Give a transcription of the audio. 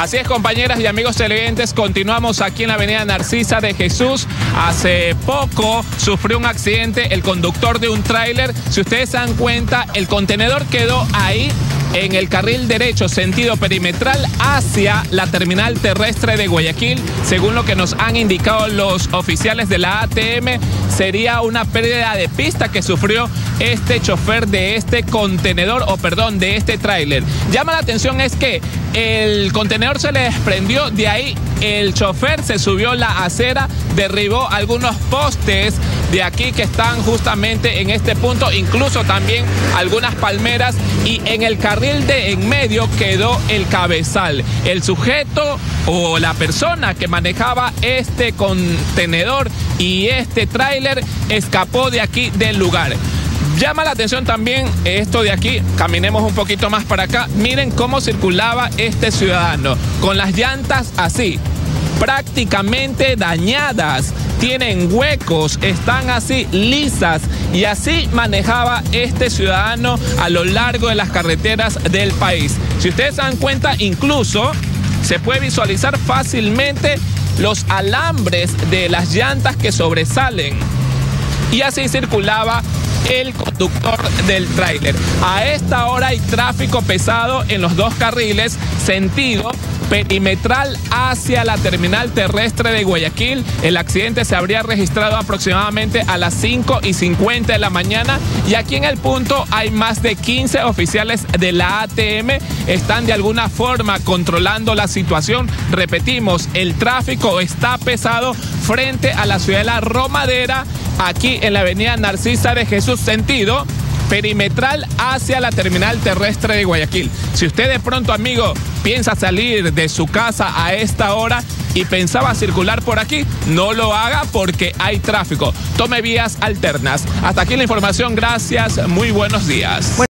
Así es, compañeras y amigos televidentes, continuamos aquí en la avenida Narcisa de Jesús. Hace poco sufrió un accidente el conductor de un tráiler. Si ustedes se dan cuenta, el contenedor quedó ahí en el carril derecho sentido perimetral hacia la terminal terrestre de Guayaquil. Según lo que nos han indicado los oficiales de la ATM, sería una pérdida de pista que sufrió este chofer de este contenedor, o perdón, de este tráiler. Llama la atención es que el contenedor se le desprendió, de ahí el chofer se subió la acera, derribó algunos postes de aquí que están justamente en este punto, incluso también algunas palmeras y en el carril de en medio quedó el cabezal. El sujeto o la persona que manejaba este contenedor y este tráiler escapó de aquí del lugar. Llama la atención también esto de aquí, caminemos un poquito más para acá, miren cómo circulaba este ciudadano, con las llantas así, prácticamente dañadas, tienen huecos, están así lisas. Y así manejaba este ciudadano a lo largo de las carreteras del país. Si ustedes se dan cuenta, incluso se puede visualizar fácilmente los alambres de las llantas que sobresalen. Y así circulaba el conductor del tráiler. A esta hora hay tráfico pesado en los dos carriles, sentido perimetral hacia la terminal terrestre de Guayaquil. El accidente se habría registrado aproximadamente a las 5 y 50 de la mañana y aquí en el punto hay más de 15 oficiales de la ATM. Están de alguna forma controlando la situación. Repetimos, el tráfico está pesado frente a la ciudad de la Romadera aquí en la avenida Narcisa de Jesús sentido perimetral hacia la terminal terrestre de Guayaquil. Si usted de pronto, amigo, piensa salir de su casa a esta hora y pensaba circular por aquí, no lo haga porque hay tráfico. Tome vías alternas. Hasta aquí la información. Gracias. Muy buenos días.